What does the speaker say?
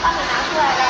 帮你拿出来的